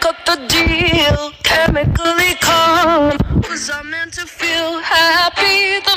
Cut the deal. Chemically calm. Was I meant to feel happy? The